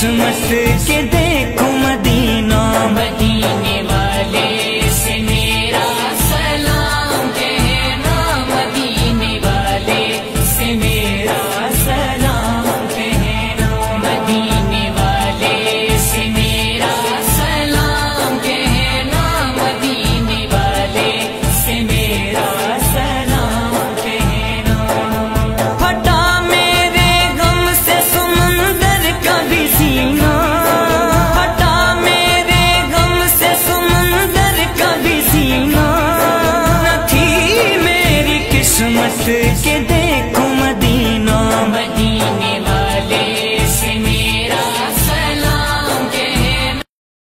किस्मत के देखो समझ के देखो मैं।